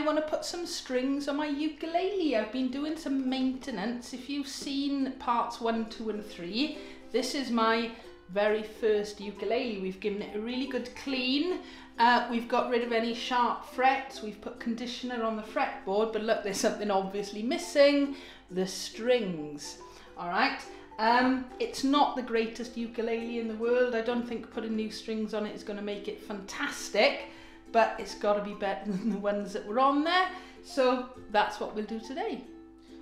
I want to put some strings on my ukulele. I've been doing some maintenance. If you've seen parts one, two and three, this is my very first ukulele. We've given it a really good clean. Uh, we've got rid of any sharp frets. We've put conditioner on the fretboard, but look, there's something obviously missing, the strings. All right. Um, it's not the greatest ukulele in the world. I don't think putting new strings on it is going to make it fantastic, but it's got to be better than the ones that were on there. So that's what we'll do today.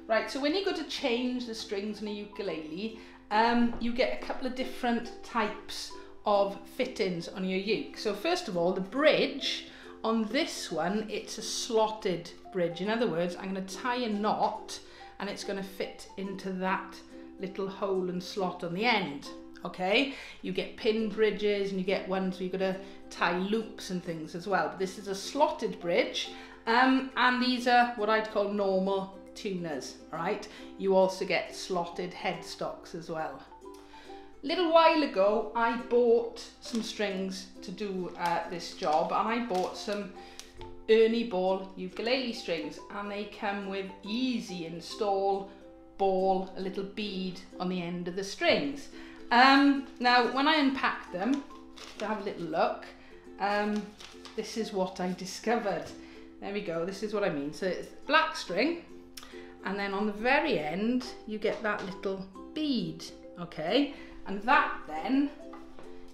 Right, so when you go to change the strings on a ukulele, um, you get a couple of different types of fittings on your uke. So first of all, the bridge, on this one, it's a slotted bridge. In other words, I'm going to tie a knot and it's going to fit into that little hole and slot on the end. Okay, you get pin bridges and you get ones where you've got to tie loops and things as well. But this is a slotted bridge um, and these are what I'd call normal tuners, right? You also get slotted headstocks as well. A little while ago, I bought some strings to do uh, this job and I bought some Ernie Ball ukulele strings and they come with easy install ball, a little bead on the end of the strings. Um, now, when I unpacked them, to have a little look, um, this is what I discovered. There we go, this is what I mean. So it's black string, and then on the very end you get that little bead okay and that then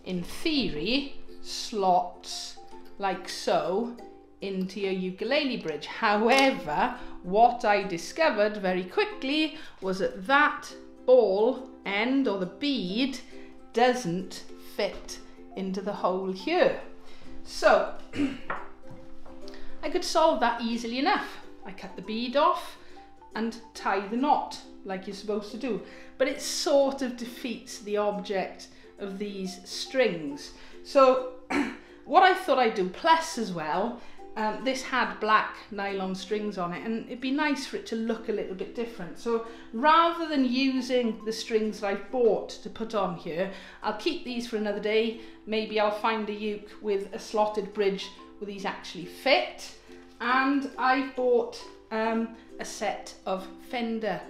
in theory slots like so into your ukulele bridge however what I discovered very quickly was that that ball end or the bead doesn't fit into the hole here so I could solve that easily enough I cut the bead off and tie the knot like you're supposed to do. But it sort of defeats the object of these strings. So what I thought I'd do, plus as well, um, this had black nylon strings on it and it'd be nice for it to look a little bit different. So rather than using the strings that I've bought to put on here, I'll keep these for another day. Maybe I'll find a uke with a slotted bridge where these actually fit. And I've bought um, a set of Fender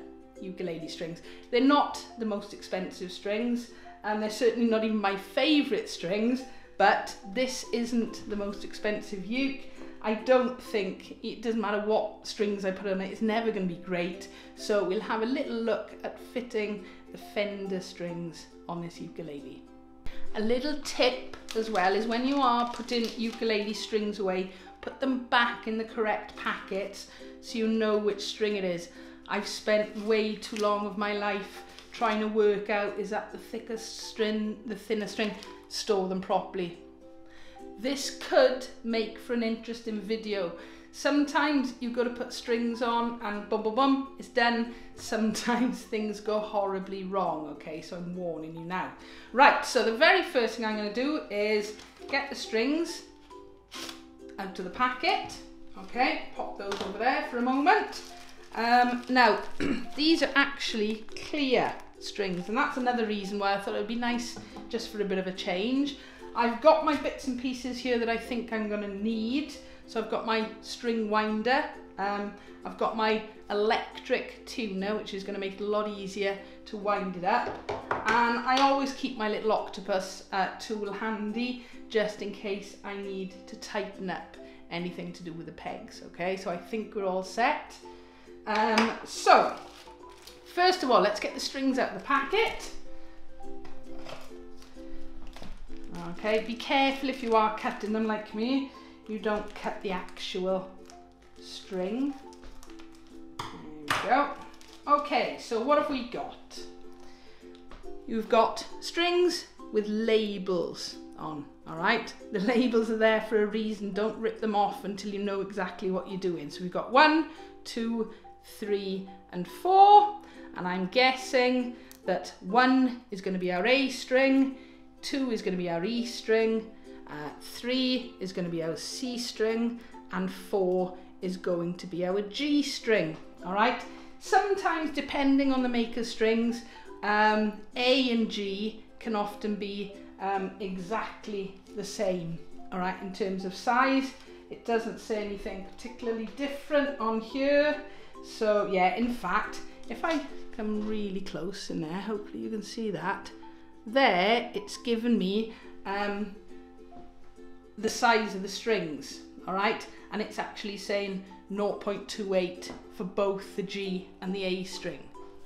ukulele strings. They're not the most expensive strings and they're certainly not even my favourite strings but this isn't the most expensive uke. I don't think, it doesn't matter what strings I put on it, it's never going to be great. So we'll have a little look at fitting the Fender strings on this ukulele. A little tip as well is when you are putting ukulele strings away, put them back in the correct packets so you know which string it is. I've spent way too long of my life trying to work out is that the thickest string, the thinner string, store them properly. This could make for an interesting video. Sometimes you've got to put strings on and bum bum bum, it's done. Sometimes things go horribly wrong, okay? So I'm warning you now. Right, so the very first thing I'm going to do is get the strings out of the packet. Okay, pop those over there for a moment. Um, now, these are actually clear strings, and that's another reason why I thought it would be nice just for a bit of a change. I've got my bits and pieces here that I think I'm to need. So I've got my string winder, um, I've got my electric tuner, which is to make it a lot easier to wind it up. And I always keep my little octopus uh, tool handy, just in case I need to tighten up anything to do with the pegs, okay? So I think we're all set. Um, so, first of all, let's get the strings out of the packet. Okay, be careful if you are cutting them like me, you don't cut the actual string. There we go. Okay, so what have we got? You've got strings with labels on, all right? The labels are there for a reason. Don't rip them off until you know exactly what you're doing. So we've got one, two, three, and four. And I'm guessing that one is going to be our A string, two is going to be our E string, uh, three is going to be our C string, and four is going to be our G string, all right? Sometimes, depending on the maker strings, um, A and G can often be um, exactly the same, all right, in terms of size. It doesn't say anything particularly different on here. So yeah, in fact, if I come really close in there, hopefully you can see that. There, it's given me um, the size of the strings, all right? And it's actually saying 0.28 for both the G and the A string.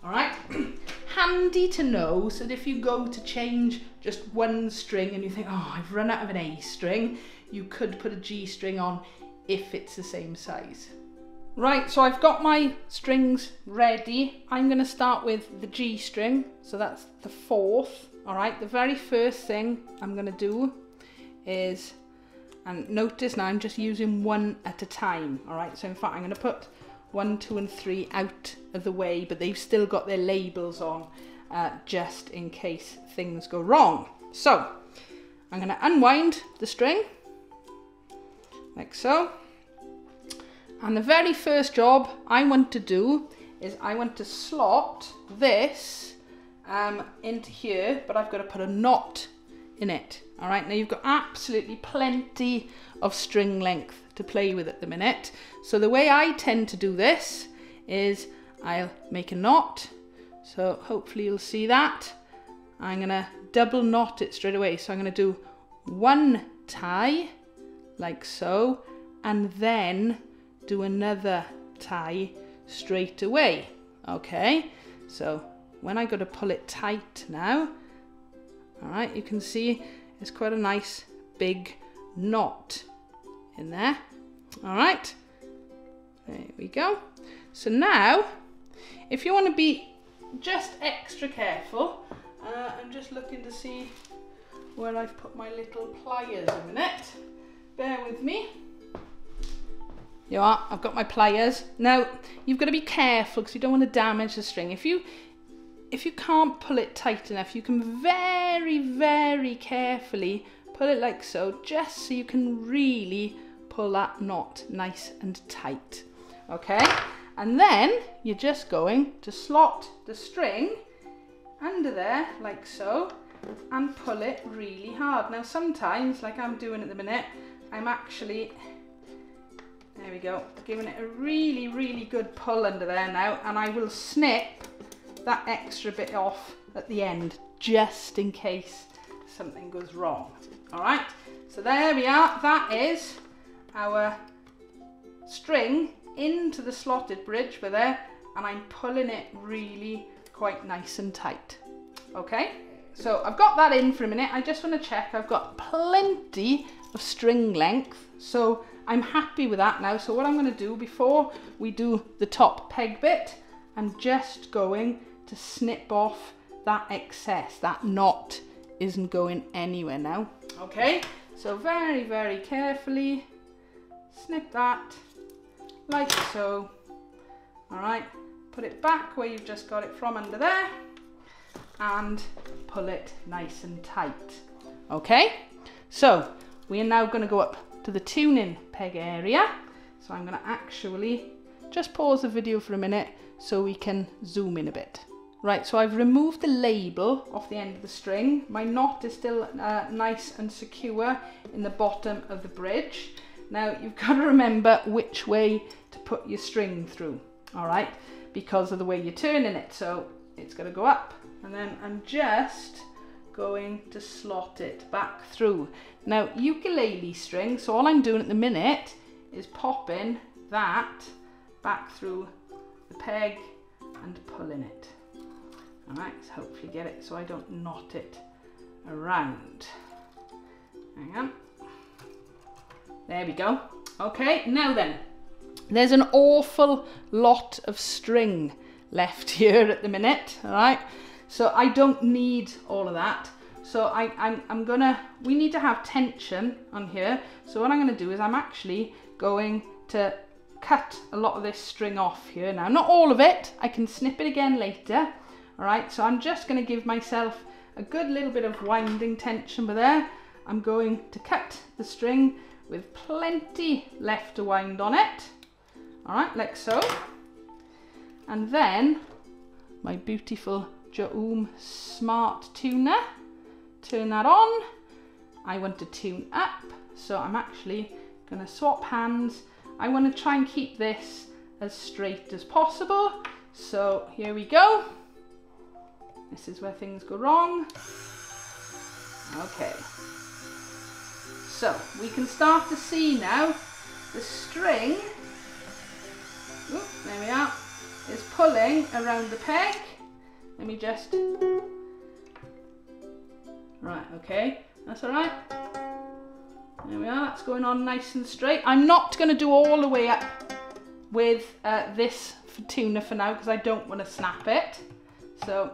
All right, handy to know so that if you go to change just one string and you think, oh, I've run out of an A string, you could put a G string on if it's the same size. Right, so I've got my strings ready. I'm going to start with the G string, so that's the fourth. All right, the very first thing I'm going to do is, and notice now I'm just using one at a time. All right, so in fact I'm going to put one, two and three out of the way, but they've still got their labels on uh, just in case things go wrong. So I'm going to unwind the string like so. And the very first job I want to do is I want to slot this um, into here, but I've got to put a knot in it. All right, now you've got absolutely plenty of string length to play with at the minute. So the way I tend to do this is I'll make a knot. So hopefully you'll see that. I'm gonna double knot it straight away. So I'm gonna do one tie like so, and then do another tie straight away. Okay, so when I go to pull it tight now, all right, you can see it's quite a nice big knot in there. All right, there we go. So now, if you want to be just extra careful, uh, I'm just looking to see where I've put my little pliers a minute. Bear with me. You are, I've got my pliers. Now, you've got to be careful because you don't want to damage the string. If you if you can't pull it tight enough, you can very, very carefully pull it like so, just so you can really pull that knot nice and tight. Okay, and then you're just going to slot the string under there like so and pull it really hard. Now sometimes, like I'm doing at the minute, I'm actually, there we go, giving it a really, really good pull under there now and I will snip that extra bit off at the end just in case something goes wrong. All right, so there we are. That is our string into the slotted bridge with there and I'm pulling it really quite nice and tight. Okay, so I've got that in for a minute. I just want to check I've got plenty of string length. So I'm happy with that now. So what I'm going to do before we do the top peg bit, I'm just going to snip off that excess, that knot isn't going anywhere now. Okay, so very, very carefully snip that like so. All right, put it back where you've just got it from under there and pull it nice and tight. Okay, so we are now going to go up to the tuning peg area. So I'm going to actually just pause the video for a minute so we can zoom in a bit. Right, so I've removed the label off the end of the string. My knot is still uh, nice and secure in the bottom of the bridge. Now you've got to remember which way to put your string through, all right, because of the way you're turning it. So it's going to go up and then I'm just going to slot it back through. Now ukulele string, so all I'm doing at the minute is popping that back through the peg and pulling it. Alright, so hopefully get it so I don't knot it around. Hang on. There we go. Okay, now then. There's an awful lot of string left here at the minute, alright? So I don't need all of that. So I, I'm, I'm gonna, we need to have tension on here. So what I'm gonna do is I'm actually going to cut a lot of this string off here now. Not all of it, I can snip it again later. All right, so I'm just going to give myself a good little bit of winding tension but there. I'm going to cut the string with plenty left to wind on it. All right, like so. And then my beautiful Jowoom Smart Tuner. Turn that on. I want to tune up, so I'm actually Gonna swap hands. I wanna try and keep this as straight as possible. So here we go. This is where things go wrong. Okay. So we can start to see now the string, there we are, is pulling around the peg. Let me just, right, okay, that's all right. There we are, that's going on nice and straight. I'm not going to do all the way up with uh, this tuner for now because I don't want to snap it. So,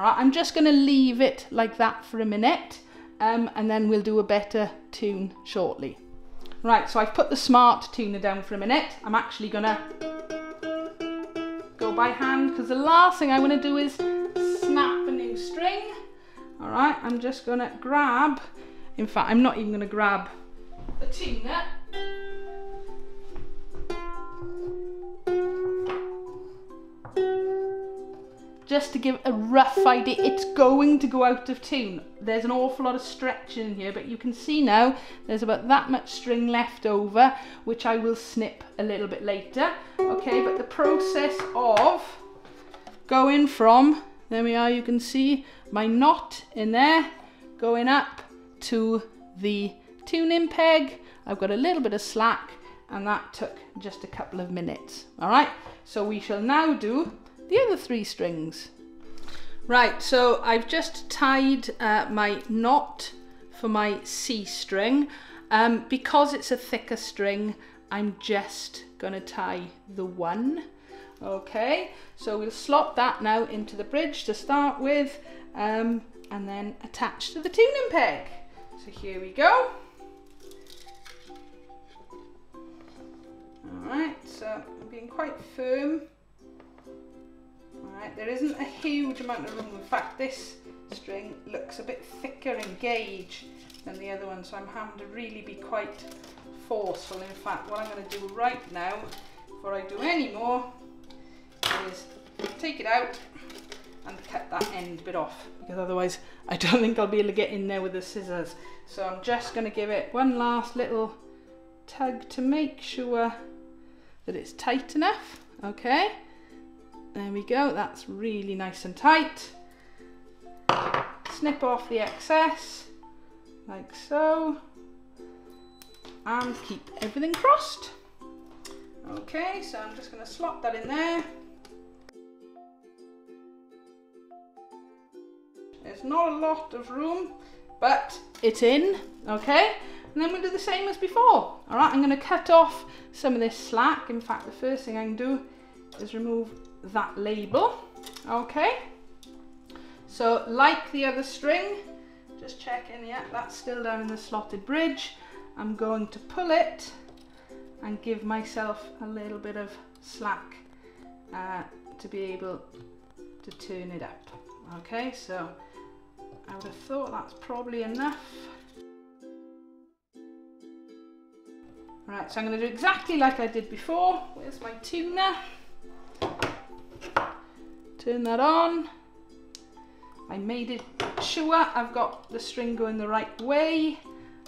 all right, I'm just going to leave it like that for a minute um, and then we'll do a better tune shortly. Right, so I've put the smart tuner down for a minute. I'm actually going to go by hand because the last thing I want to do is snap a new string. All right, I'm just going to grab, in fact, I'm not even going to grab the tuner just to give a rough idea, it's going to go out of tune. There's an awful lot of stretching in here, but you can see now there's about that much string left over, which I will snip a little bit later. Okay, but the process of going from, there we are, you can see my knot in there, going up to the tuning peg. I've got a little bit of slack and that took just a couple of minutes. All right, so we shall now do the other three strings. Right, so I've just tied uh, my knot for my C string. Um, because it's a thicker string, I'm just going to tie the one. Okay, so we'll slot that now into the bridge to start with um, and then attach to the tuning peg. So here we go. Alright, so I'm being quite firm Right, there isn't a huge amount of room. In fact, this string looks a bit thicker in gauge than the other one, so I'm having to really be quite forceful. In fact, what I'm going to do right now, before I do any more, is take it out and cut that end bit off, because otherwise I don't think I'll be able to get in there with the scissors. So I'm just going to give it one last little tug to make sure that it's tight enough, okay? There we go, that's really nice and tight. Snip off the excess, like so. And keep everything crossed. Okay, so I'm just going to slot that in there. There's not a lot of room, but it's in, okay? And then we'll do the same as before. All right, I'm going to cut off some of this slack. In fact, the first thing I can do is remove that label. Okay, so like the other string, just checking, yeah, that's still down in the slotted bridge. I'm going to pull it and give myself a little bit of slack uh, to be able to turn it up. Okay, so I would have thought that's probably enough. Right, so I'm going to do exactly like I did before. Where's my tuner? Turn that on. I made it sure I've got the string going the right way.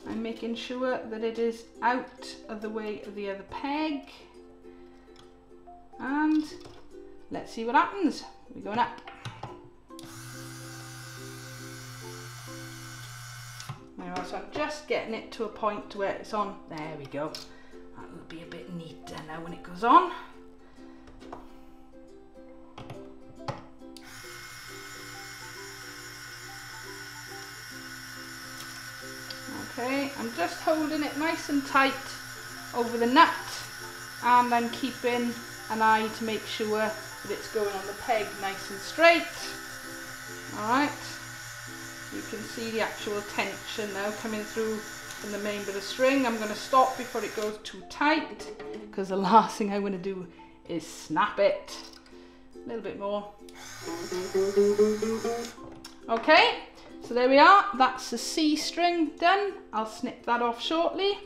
I'm making sure that it is out of the way of the other peg. And let's see what happens. We're going up. There so I'm just getting it to a point where it's on. There we go. That'll be a bit neater now when it goes on. Okay, I'm just holding it nice and tight over the nut and I'm keeping an eye to make sure that it's going on the peg nice and straight. Alright, you can see the actual tension now coming through from the main bit of string. I'm going to stop before it goes too tight because the last thing I want to do is snap it. A little bit more. Okay, so there we are, that's the C string done. I'll snip that off shortly.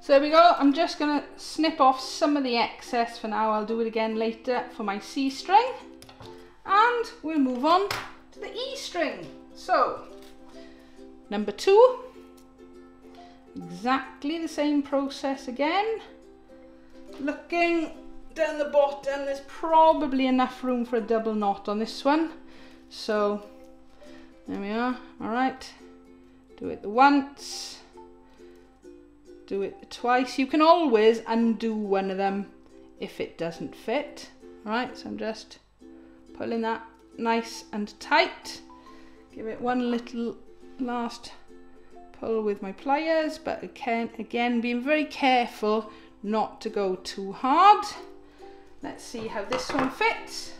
So there we go, I'm just gonna snip off some of the excess for now. I'll do it again later for my C string. And we'll move on to the E string. So, number two, Exactly the same process again. Looking down the bottom, there's probably enough room for a double knot on this one. So there we are, all right. Do it the once, do it twice. You can always undo one of them if it doesn't fit. All right, so I'm just pulling that nice and tight. Give it one little last pull with my pliers, but again, again being very careful not to go too hard. Let's see how this one fits.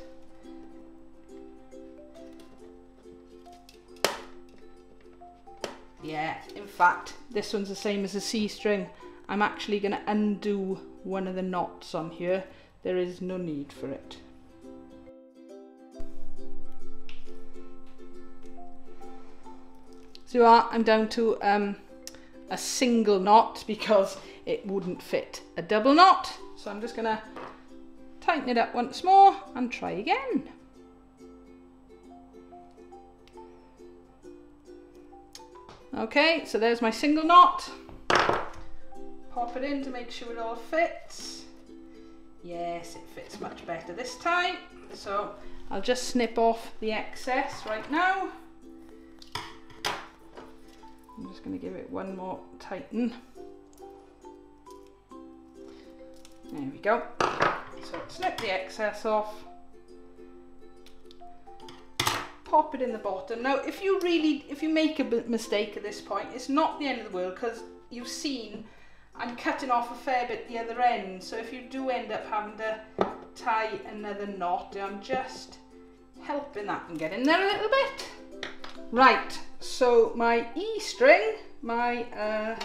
Yeah, in fact, this one's the same as a C string. I'm actually going to undo one of the knots on here. There is no need for it. So I'm down to um, a single knot because it wouldn't fit a double knot. So I'm just going to tighten it up once more and try again. Okay, so there's my single knot. Pop it in to make sure it all fits. Yes, it fits much better this time. So I'll just snip off the excess right now. I'm just going to give it one more tighten. There we go. So snip the excess off. Pop it in the bottom. Now, if you really, if you make a mistake at this point, it's not the end of the world because you've seen I'm cutting off a fair bit the other end. So if you do end up having to tie another knot, I'm just helping that and get in there a little bit. Right, so my E string, my uh,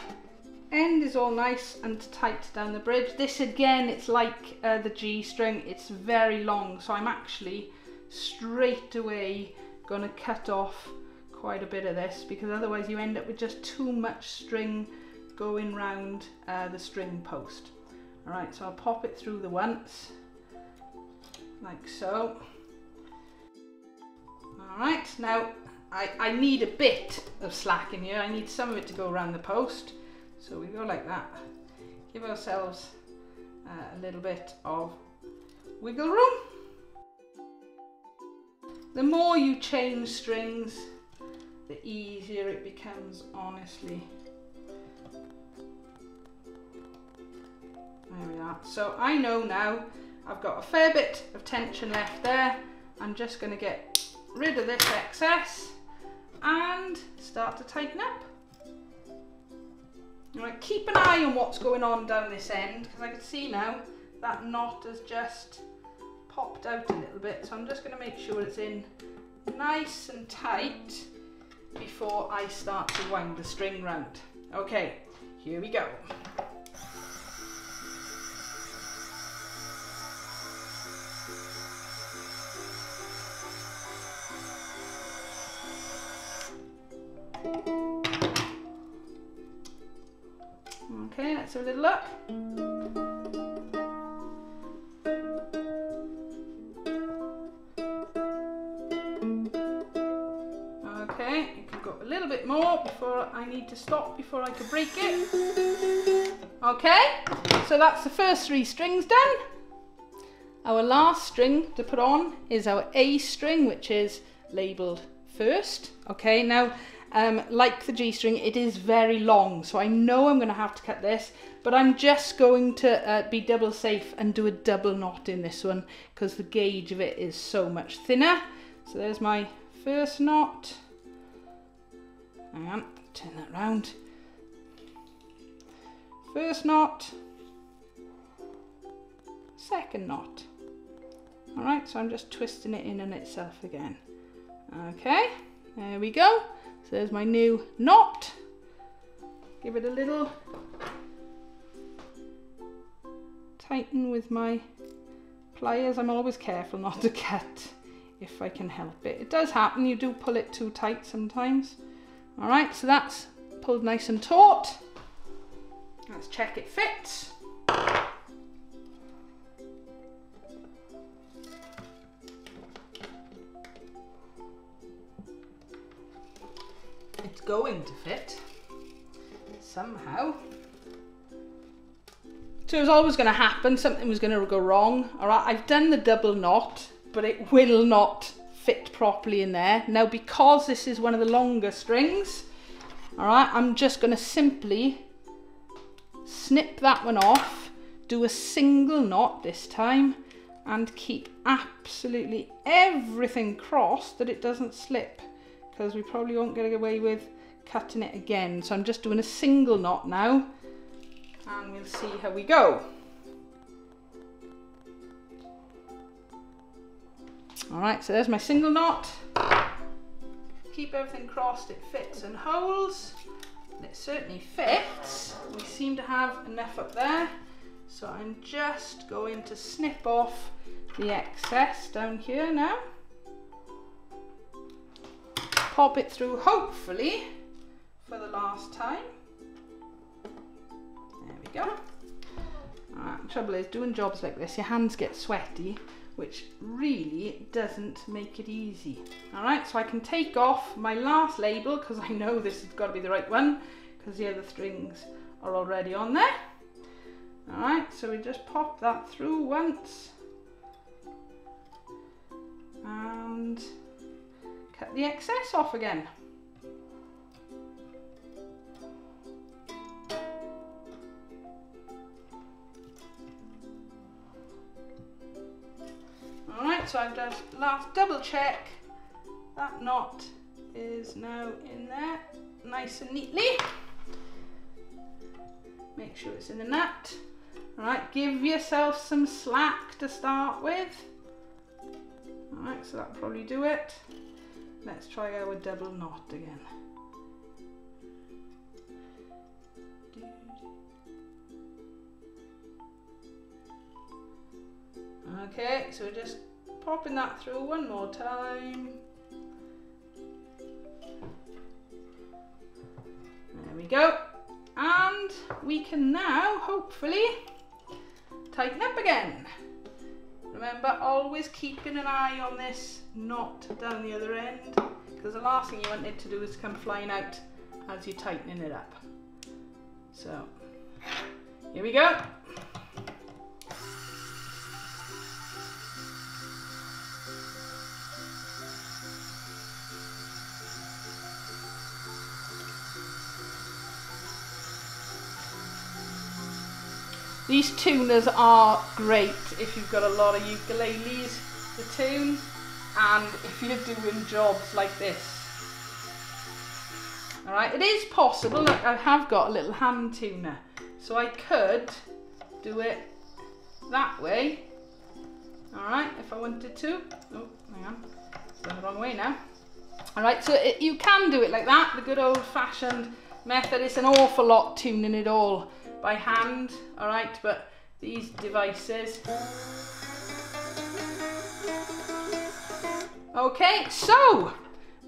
end is all nice and tight down the bridge. This again, it's like uh, the G string, it's very long, so I'm actually straight away going to cut off quite a bit of this because otherwise you end up with just too much string going round uh, the string post. All right, so I'll pop it through the once, like so. All right, now I, I need a bit of slack in here. I need some of it to go around the post. So we go like that. Give ourselves uh, a little bit of wiggle room. The more you change strings, the easier it becomes, honestly. There we are. So I know now I've got a fair bit of tension left there. I'm just going to get rid of this excess and start to tighten up. Right, keep an eye on what's going on down this end because I can see now that knot has just popped out a little bit. So I'm just going to make sure it's in nice and tight before I start to wind the string round. Okay, here we go. Okay, let's have a little look. Need to stop before I can break it. Okay, so that's the first three strings done. Our last string to put on is our A string, which is labelled first. Okay, now um, like the G string, it is very long, so I know I'm going to have to cut this, but I'm just going to uh, be double safe and do a double knot in this one because the gauge of it is so much thinner. So there's my first knot. Hang on, turn that round. First knot, second knot. All right, so I'm just twisting it in on itself again. Okay, there we go. So there's my new knot. Give it a little tighten with my pliers. I'm always careful not to cut if I can help it. It does happen, you do pull it too tight sometimes. All right, so that's pulled nice and taut. Let's check it fits. It's going to fit. somehow. So it was always going to happen, something was going to go wrong. All right, I've done the double knot, but it will not properly in there. Now, because this is one of the longer strings, all right, I'm just going to simply snip that one off, do a single knot this time, and keep absolutely everything crossed that it doesn't slip, because we probably won't get away with cutting it again. So I'm just doing a single knot now, and we'll see how we go. All right, so there's my single knot. Keep everything crossed, it fits and holds. It certainly fits. We seem to have enough up there. So I'm just going to snip off the excess down here now. Pop it through, hopefully, for the last time. There we go. Right, trouble is, doing jobs like this, your hands get sweaty which really doesn't make it easy. All right, so I can take off my last label because I know this has got to be the right one because the other strings are already on there. All right, so we just pop that through once and cut the excess off again. So I've just last double check that knot is now in there nice and neatly. Make sure it's in the nut. All right, give yourself some slack to start with. All right, so that'll probably do it. Let's try our double knot again. Okay, so just popping that through one more time. There we go. And we can now, hopefully, tighten up again. Remember, always keeping an eye on this knot down the other end, because the last thing you want it to do is come flying out as you're tightening it up. So, here we go. These tuners are great if you've got a lot of ukuleles to tune and if you're doing jobs like this. Alright, it is possible that I have got a little hand tuner. So I could do it that way. Alright, if I wanted to. Oh, hang on. It's the wrong way now. Alright, so it, you can do it like that, the good old fashioned method. It's an awful lot tuning it all by hand, all right, but these devices. Okay, so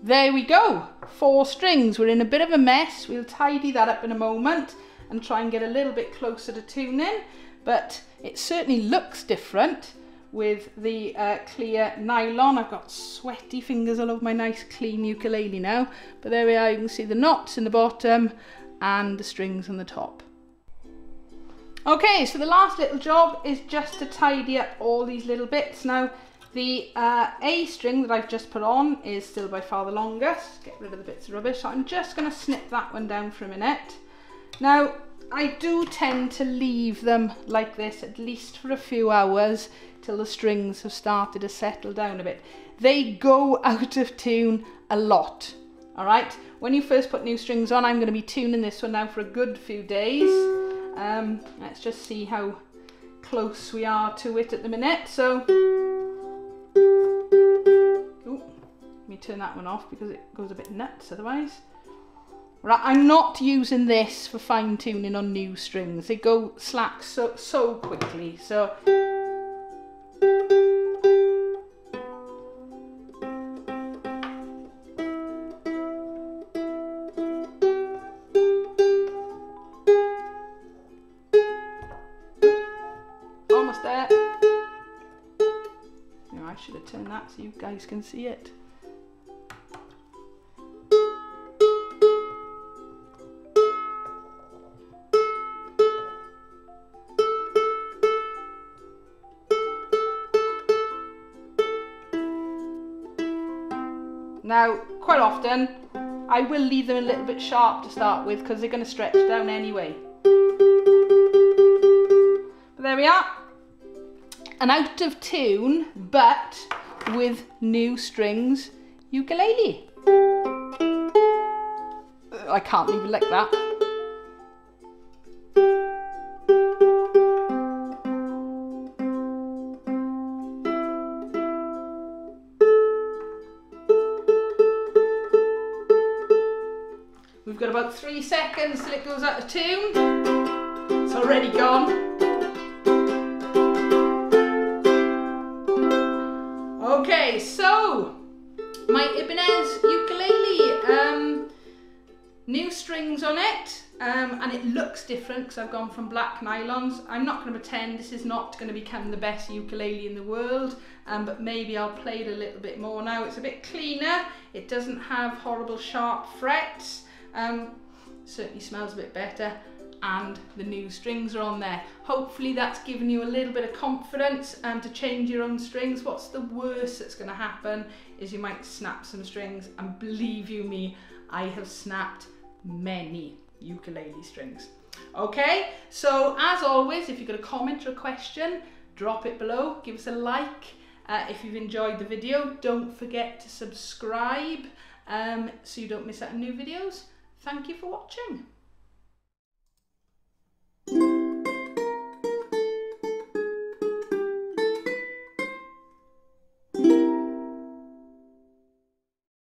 there we go. Four strings. We're in a bit of a mess. We'll tidy that up in a moment and try and get a little bit closer to tuning, but it certainly looks different with the uh, clear nylon. I've got sweaty fingers all over my nice clean ukulele now, but there we are. You can see the knots in the bottom and the strings on the top. Okay, so the last little job is just to tidy up all these little bits. Now, the uh, A string that I've just put on is still by far the longest. Get rid of the bits of rubbish. So I'm just going to snip that one down for a minute. Now, I do tend to leave them like this at least for a few hours till the strings have started to settle down a bit. They go out of tune a lot, all right? When you first put new strings on, I'm going to be tuning this one now for a good few days. Um, let's just see how close we are to it at the minute. So, ooh, let me turn that one off because it goes a bit nuts otherwise. Right, I'm not using this for fine tuning on new strings. They go slack so so quickly. So. so you guys can see it. Now, quite often, I will leave them a little bit sharp to start with because they're going to stretch down anyway. But there we are. An out of tune, but with new strings ukulele. I can't leave it like that. We've got about three seconds till it goes out of tune. It's already gone. On it, um, and it looks different because I've gone from black nylons. I'm not going to pretend this is not going to become the best ukulele in the world, um, but maybe I'll play it a little bit more now. It's a bit cleaner, it doesn't have horrible sharp frets, um, certainly smells a bit better and the new strings are on there. Hopefully that's given you a little bit of confidence um, to change your own strings. What's the worst that's going to happen is you might snap some strings and believe you me, I have snapped many ukulele strings. Okay, so as always, if you've got a comment or a question, drop it below, give us a like. Uh, if you've enjoyed the video, don't forget to subscribe um, so you don't miss out on new videos. Thank you for watching.